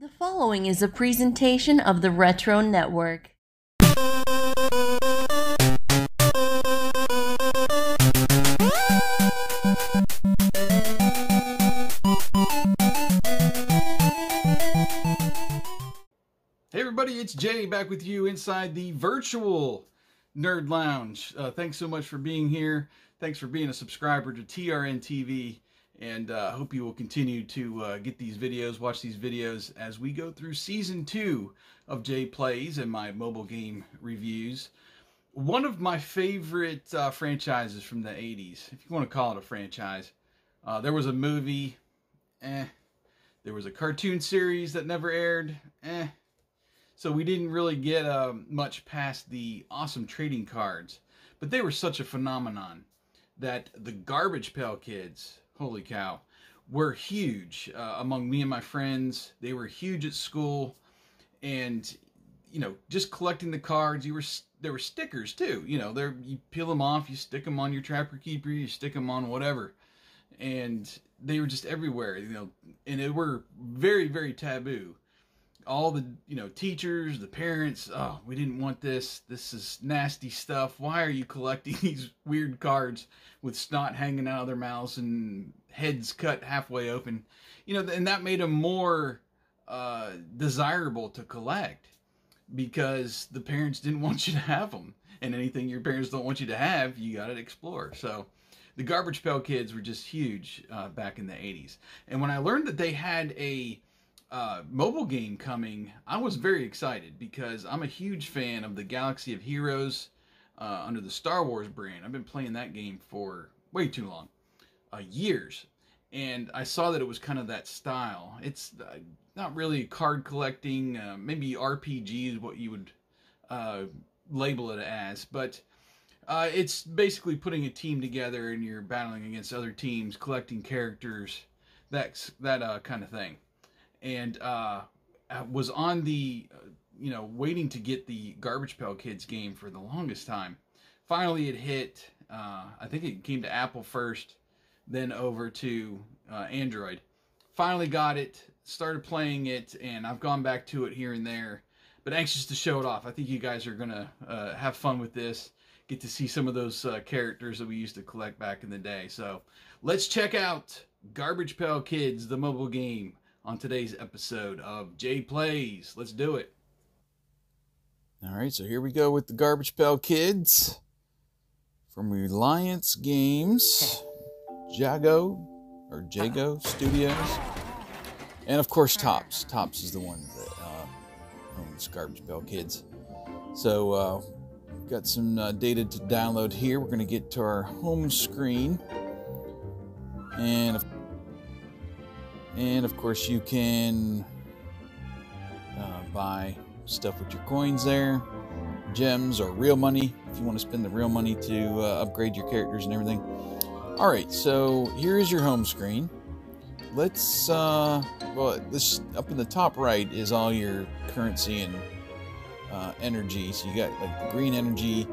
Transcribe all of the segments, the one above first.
The following is a presentation of the Retro Network. Hey everybody, it's Jay back with you inside the virtual Nerd Lounge. Uh, thanks so much for being here. Thanks for being a subscriber to TRN TV, and uh, I hope you will continue to uh, get these videos, watch these videos as we go through season two of Jay Plays and my mobile game reviews. One of my favorite uh, franchises from the 80s, if you want to call it a franchise. Uh, there was a movie, eh. There was a cartoon series that never aired, eh so we didn't really get uh, much past the awesome trading cards. But they were such a phenomenon that the Garbage Pail Kids, holy cow, were huge uh, among me and my friends. They were huge at school. And, you know, just collecting the cards, you were there were stickers too. You know, there you peel them off, you stick them on your Trapper Keeper, you stick them on whatever. And they were just everywhere, you know, and they were very, very taboo all the you know teachers the parents oh we didn't want this. This is nasty stuff. Why are you collecting these weird cards with snot hanging out of their mouths and heads cut halfway open? You know and that made them more uh, desirable to collect because the parents didn't want you to have them and anything your parents don't want you to have you got to explore. So the garbage pail kids were just huge uh, back in the 80s and when i learned that they had a uh, mobile game coming, I was very excited because I'm a huge fan of the Galaxy of Heroes uh, under the Star Wars brand. I've been playing that game for way too long, uh, years, and I saw that it was kind of that style. It's uh, not really card collecting, uh, maybe RPG is what you would uh, label it as, but. It's basically putting a team together and you're battling against other teams, collecting characters, that that kind of thing and uh, was on the uh, you know waiting to get the Garbage Pail Kids game for the longest time. Finally, it hit. Uh, I think it came to Apple first, then over to uh, Android. Finally got it. Started playing it, and I've gone back to it here and there. But anxious to show it off. I think you guys are gonna uh, have fun with this. Get to see some of those uh, characters that we used to collect back in the day. So let's check out Garbage Pail Kids, the mobile game on today's episode of Jay Plays. Let's do it. All right, so here we go with the Garbage Pail Kids from Reliance Games, Jago or Jago Studios, and of course Topps. Topps is the one that uh, owns Garbage Pail Kids. So uh, got some uh, data to download here. We're going to get to our home screen, and of and of course, you can uh, buy stuff with your coins there, gems or real money if you want to spend the real money to uh, upgrade your characters and everything. All right, so here is your home screen. Let's, uh, well, this up in the top right is all your currency and uh, energy. So you got like the green energy,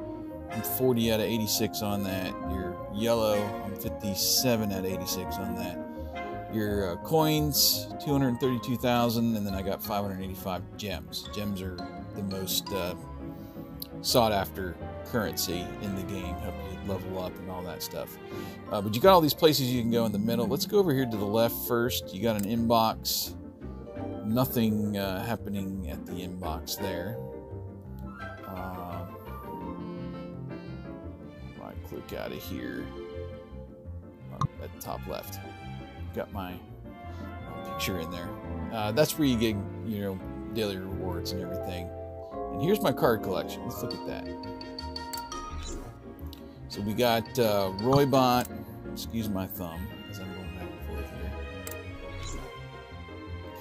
I'm 40 out of 86 on that. Your yellow, I'm 57 out of 86 on that your uh, coins 232,000 and then I got 585 gems. Gems are the most uh, sought after currency in the game, help you level up and all that stuff. Uh, but you got all these places you can go in the middle. Let's go over here to the left first. You got an inbox. Nothing uh, happening at the inbox there. Uh, right click out of here oh, at the top left got my picture in there. Uh, that's where you get, you know, daily rewards and everything. And here's my card collection. Let's look at that. So we got uh, Roybot. Excuse my thumb as I'm going back and forth here.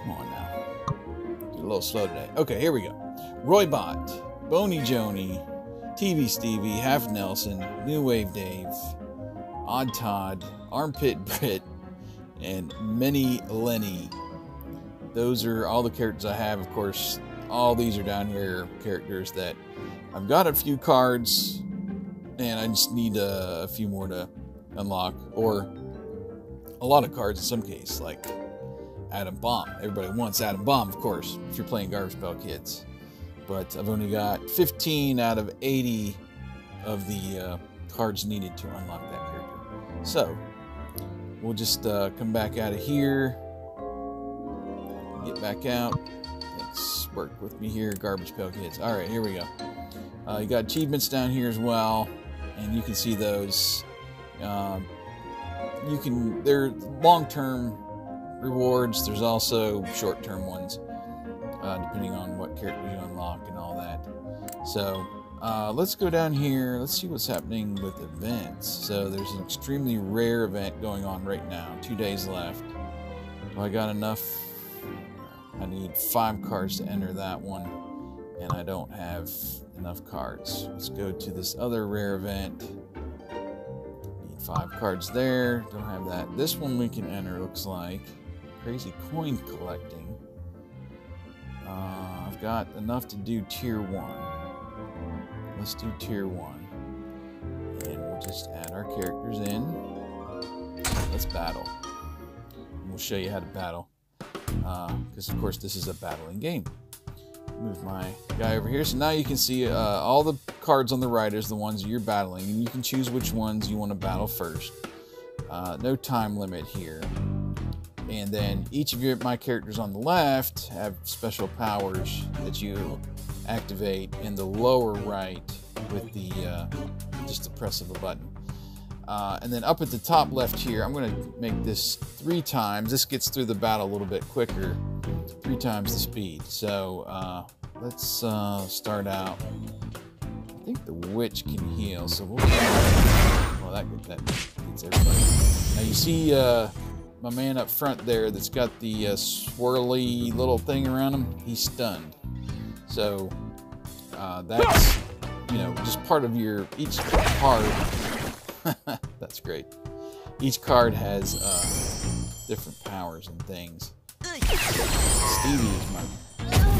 Come on now. A little slow today. Okay, here we go. Roybot, Boney Joni, TV Stevie, Half Nelson, New Wave Dave, Odd Todd, Armpit Brit, and Mini Lenny. Those are all the characters I have. Of course, all these are down here characters that I've got a few cards and I just need a, a few more to unlock or a lot of cards in some case like Adam Bomb. Everybody wants Adam Bomb, of course, if you're playing Garbage Pail Kids. But I've only got 15 out of 80 of the uh, cards needed to unlock that character. So, we'll just uh, come back out of here, get back out. Thanks, work with me here, Garbage Pail Kids. All right, here we go. Uh, you got achievements down here as well, and you can see those. Um, you can they're long-term rewards. There's also short-term ones, uh, depending on what characters you unlock and all that. So uh, let's go down here. Let's see what's happening with events. So there's an extremely rare event going on right now. Two days left. Well, I got enough. I need five cards to enter that one, and I don't have enough cards. Let's go to this other rare event. Need five cards there. Don't have that. This one we can enter, looks like. Crazy coin collecting. Uh, I've got enough to do tier one. Let's do tier one. And we'll just add our characters in. Let's battle. And we'll show you how to battle. Because, uh, of course, this is a battling game move my guy over here. So now you can see uh, all the cards on the right is the ones you're battling, and you can choose which ones you want to battle first. Uh, no time limit here. And then each of your, my characters on the left have special powers that you activate in the lower right with the uh, just the press of a button. Uh, and then up at the top left here, I'm going to make this three times. This gets through the battle a little bit quicker three times the speed. So uh, let's uh, start out. I think the witch can heal, so we'll. Well, that that gets everybody. Now you see uh, my man up front there that's got the uh, swirly little thing around him. He's stunned. So uh, that's you know just part of your each card. that's great. Each card has uh, different powers and things. Stevie is my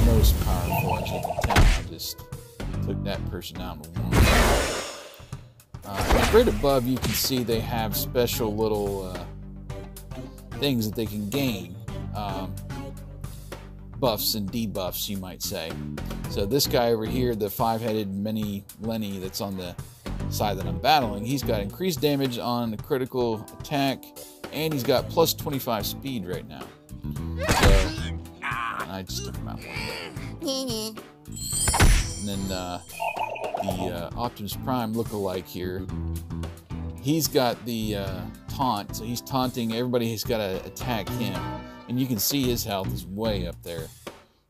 most powerful can tell. I just took that person out one. Uh, right above, you can see they have special little uh, things that they can gain. Um, buffs and debuffs, you might say. So this guy over here, the five-headed mini Lenny that's on the side that I'm battling, he's got increased damage on the critical attack, and he's got plus 25 speed right now. So, I just took him out And then uh, the uh, Optimus Prime look-alike here, he's got the uh, taunt, so he's taunting everybody who's got to attack him. And you can see his health is way up there.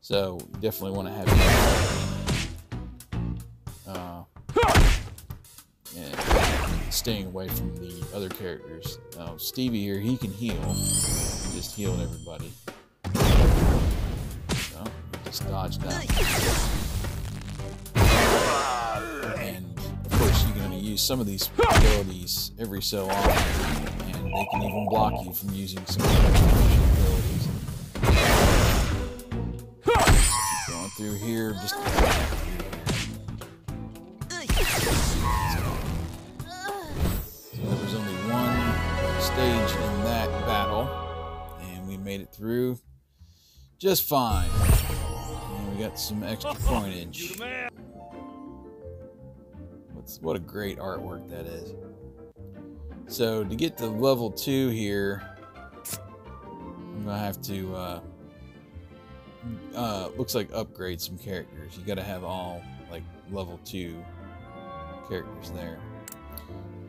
So, definitely want to have him. Uh, staying away from the other characters. Now, Stevie here, he can heal. He just healed everybody just dodge that. And of course you can only use some of these abilities every so often, and they can even block you from using some of the abilities. Going through here, just there was only one stage in that battle, and we made it through just fine And we got some extra coinage. What's, what a great artwork that is. So to get to level 2 here, I'm to have to, uh, uh, looks like upgrade some characters. You got to have all, like, level 2 characters there.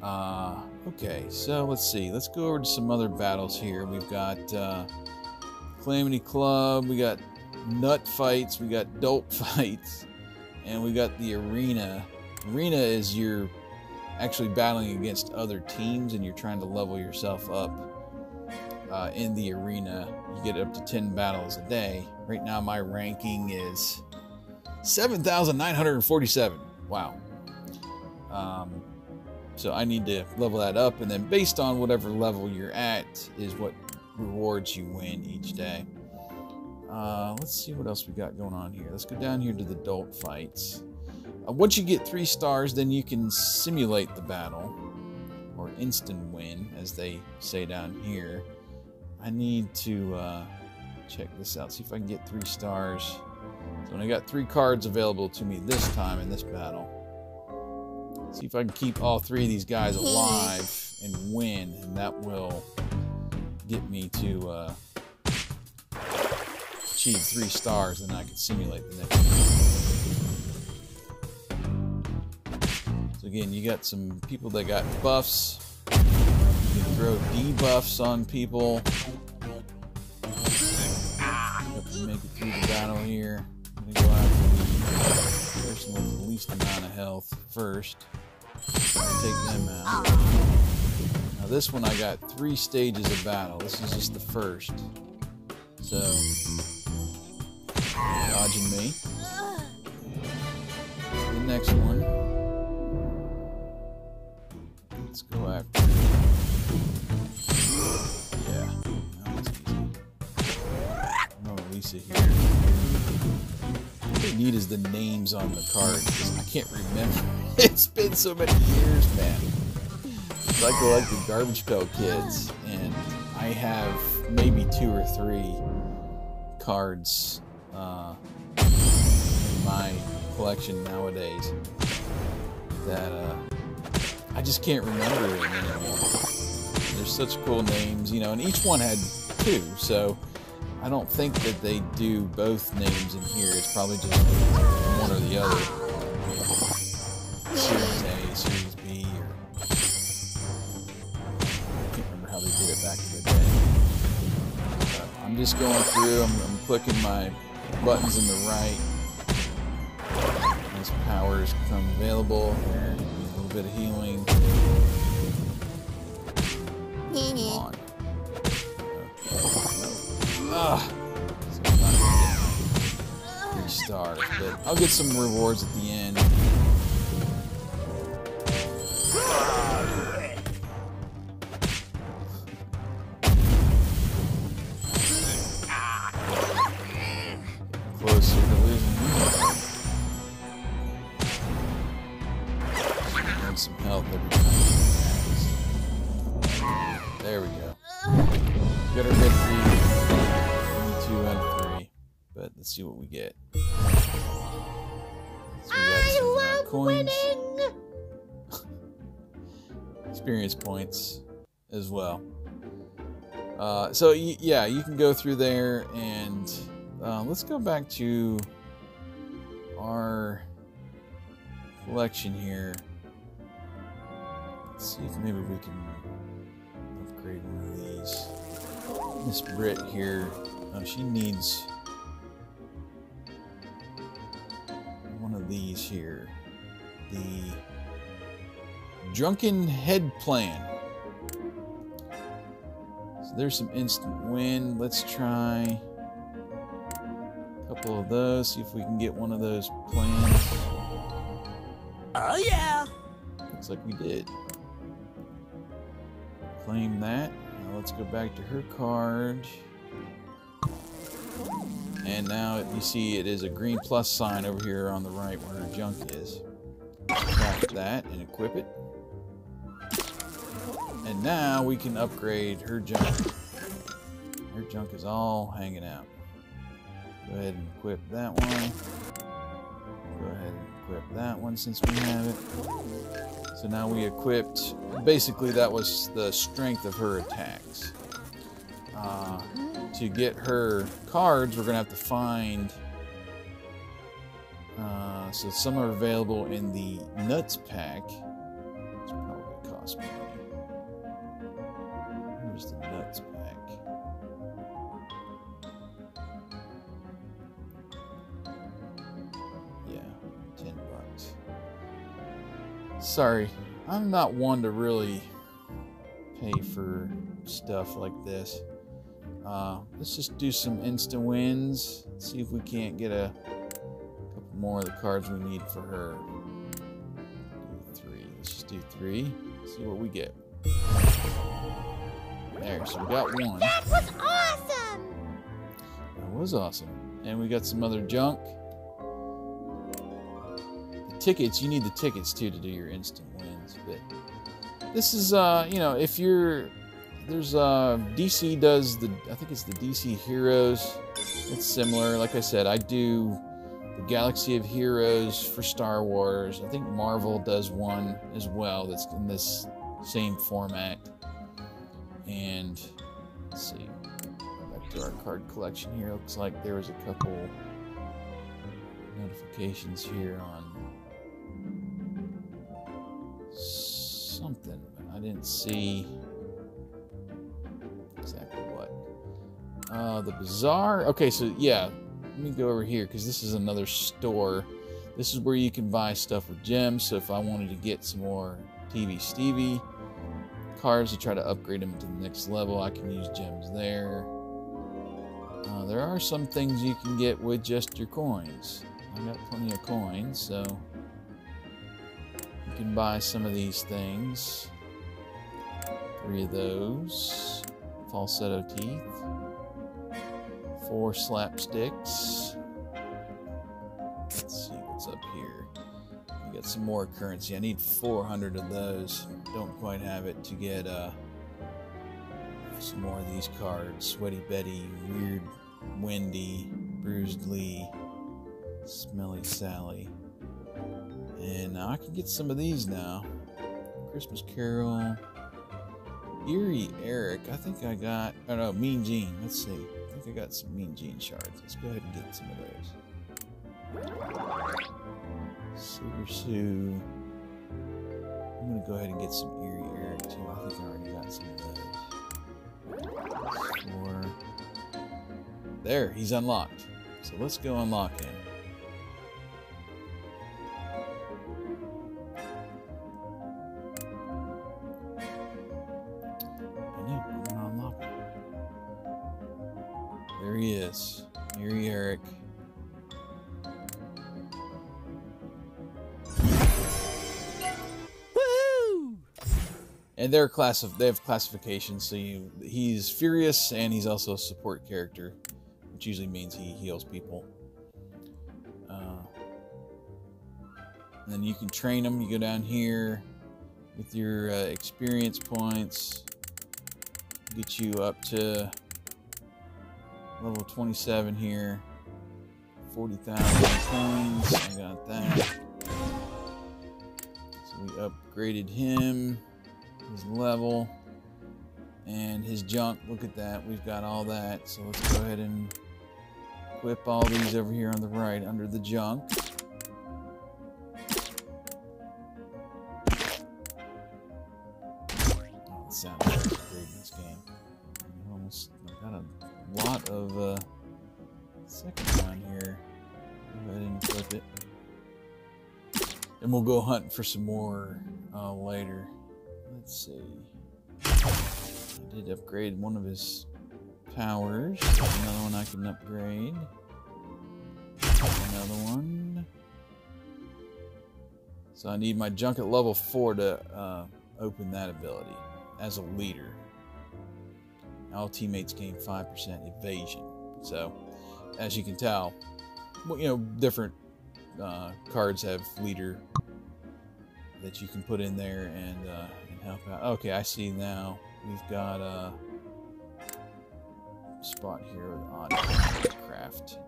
Uh, okay, so let's see. Let's go over to some other battles here. We've got uh, Calamity Club. We got nut fights, we got dope fights, and we got the arena. Arena is you're actually battling against other teams and you're trying to level yourself up uh, in the arena. You get up to 10 battles a day. Right now, my ranking is 7,947. Wow. Um, so I need to level that up, and then based on whatever level you're at, is what rewards you win each day. Uh, let's see what else we got going on here. Let's go down here to the adult fights. Once you get three stars, then you can simulate the battle, or instant win, as they say down here. I need to uh, check this out. See if I can get three stars. So when I got three cards available to me this time in this battle. See if I can keep all three of these guys alive and win, and that will get me to uh, achieve three stars, and I can simulate the next one. Again, you got some people that got buffs. You can throw debuffs on people. Have to make it through the battle here. I'm gonna go after the person with the least amount of health first. Take them out. Now this one I got three stages of battle. This is just the first. So dodging me. The next one. No Lisa here. What they need is the names on the cards. I can't remember. It's been so many years, man. I like the Garbage Pail Kids, and I have maybe two or three cards uh, in my collection nowadays that uh, I just can't remember it anymore. There's such cool names, you know, and each one had two, so I don't think that they do both names in here. It's probably just one or the other. Series A, Series B, or I can't remember how they did it back in the day. But I'm just going through. I'm, I'm clicking my buttons in the right. As powers become available, a little bit of healing. But I'll get some rewards at the end. Closer to losing. Need some health every time. There we go. Got our victory. Two of three. But let's see what we get. So we got some, uh. Experience points as well. Uh, so y- yeah, you can go through there and uh, let's go back to our collection here. Let's see if maybe we can upgrade one of these. Miss Brit here, uh, she needs these here. The Drunken Head Plan. So there's some instant win. Let's try a couple of those, see if we can get one of those plans. Oh yeah. Looks like we did. Claim that. Now let's go back to her card. And now you see it is a green plus sign over here on the right where her junk is. Tap that and equip it. And now we can upgrade her junk. Her junk is all hanging out. Go ahead and equip that one. Go ahead and equip that one since we have it. So now we equipped, basically that was the strength of her attacks. Uh, to get her cards, we're going to have to find, uh, so some are available in the Nuts pack. It's probably cost money. Where's the Nuts pack? Yeah, 10 bucks. Sorry, I'm not one to really pay for stuff like this. Uh, let's just do some instant wins. See if we can't get a couple more of the cards we need for her. Do three. Let's just do three. See what we get. There, so we got one. That was awesome. That was awesome. And we got some other junk. The tickets, you need the tickets too to do your instant wins. But this is, uh, you know, if you're there's uh DC does the I think it's the DC Heroes. It's similar. Like I said, I do the Galaxy of Heroes for Star Wars. I think Marvel does one as well that's in this same format. And let's see. Back to our card collection here. Looks like there was a couple notifications here on something. I didn't see exactly what. Uh, the bazaar. Okay, so yeah, let me go over here because this is another store. This is where you can buy stuff with gems. So if I wanted to get some more TV Stevie cars to try to upgrade them to the next level, I can use gems there. Uh, there are some things you can get with just your coins. I got plenty of coins, so you can buy some of these things. Three of those. Falsetto teeth. Four slapsticks. Let's see what's up here. We got some more currency. I need 400 of those. Don't quite have it to get uh, some more of these cards. Sweaty Betty, Weird Wendy, Bruised Lee, Smelly Sally. And I can get some of these now. Christmas Carol. Eerie Eric. I think I got. Oh no, Mean Gene. Let's see. I think I got some Mean Gene shards. Let's go ahead and get some of those. Super Sue. I'm gonna go ahead and get some Eerie Eric too. I think I already got some of those. Four. There, he's unlocked. So let's go unlock him. And they're class of they have classifications. So you, he's furious and he's also a support character, which usually means he heals people. Uh, and then you can train him. You go down here with your uh, experience points, get you up to level 27 here. 40,000 coins. I got that. So we upgraded him his level and his junk. Look at that. We've got all that. So let's go ahead and equip all these over here on the right under the junk. In this game. Almost got a lot of uh, round here. And equip it. And we'll go hunting for some more uh, later. Let's see. I did upgrade one of his powers. Another one I can upgrade. Another one. So I need my junk at level 4 to uh, open that ability as a leader. All teammates gain 5% evasion. So, as you can tell, well, you know, different uh, cards have leader that you can put in there and, uh, and help out. Okay, I see now. We've got a spot here with odd craft.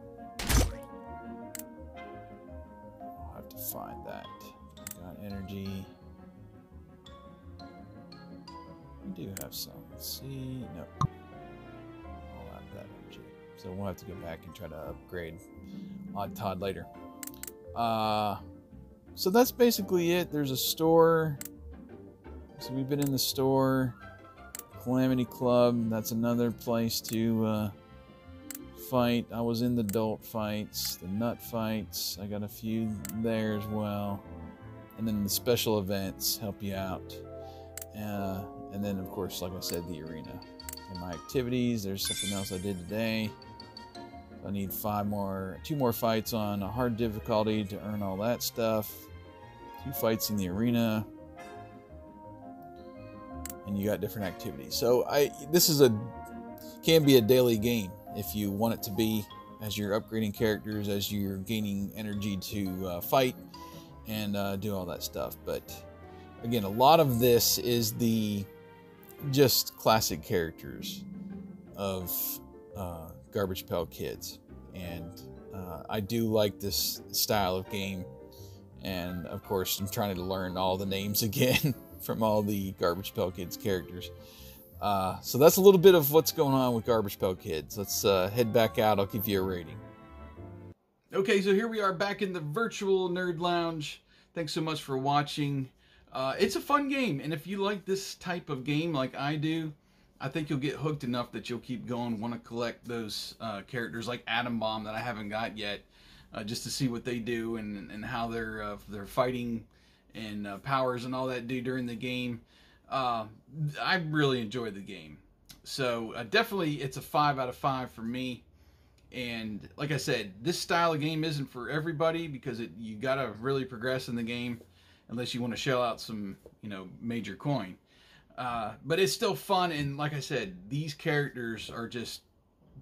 I'll have to find that. Got energy. We do have some. Let's see. Nope. I'll have that energy. So we'll have to go back and try to upgrade Odd Todd later. Uh, so that's basically it. There's a store. So we've been in the store. Calamity Club. That's another place to uh, fight. I was in the adult fights, the nut fights. I got a few there as well. And then the special events help you out. Uh, and then, of course, like I said, the arena. And my activities. There's something else I did today. I need five more, two more fights on a hard difficulty to earn all that stuff. Two fights in the arena, and you got different activities. So I, this is a, can be a daily game if you want it to be, as you're upgrading characters, as you're gaining energy to uh, fight and uh, do all that stuff. But again, a lot of this is the just classic characters of uh, Garbage Pail Kids, and uh, I do like this style of game. And of course, I'm trying to learn all the names again from all the Garbage Pail Kids characters. Uh, so that's a little bit of what's going on with Garbage Pail Kids. Let's uh, head back out. I'll give you a rating. Okay, so here we are back in the virtual Nerd Lounge. Thanks so much for watching. Uh, it's a fun game, and if you like this type of game like I do, I think you'll get hooked enough that you'll keep going, want to collect those uh, characters like Adam Bomb that I haven't got yet, uh, just to see what they do and, and how they're uh, they're fighting and uh, powers and all that do during the game. Uh, I really enjoyed the game. So uh, definitely, it's a five out of five for me. And like I said, this style of game isn't for everybody because it you got to really progress in the game, unless you want to shell out some you know major coin. Uh, but it's still fun, and like I said, these characters are just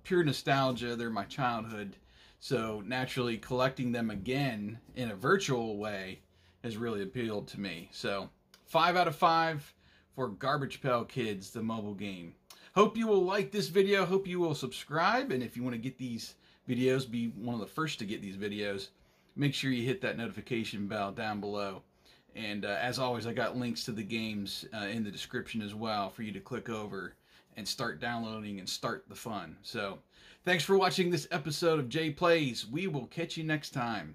pure nostalgia. They're my childhood, so naturally collecting them again in a virtual way has really appealed to me. So five out of five for Garbage Pail Kids, the mobile game. Hope you will like this video. Hope you will subscribe. And if you want to get these videos, be one of the first to get these videos, make sure you hit that notification bell down below. And uh, as always, I got links to the games uh, in the description as well for you to click over and start downloading and start the fun. So thanks for watching this episode of Jay Plays. We will catch you next time.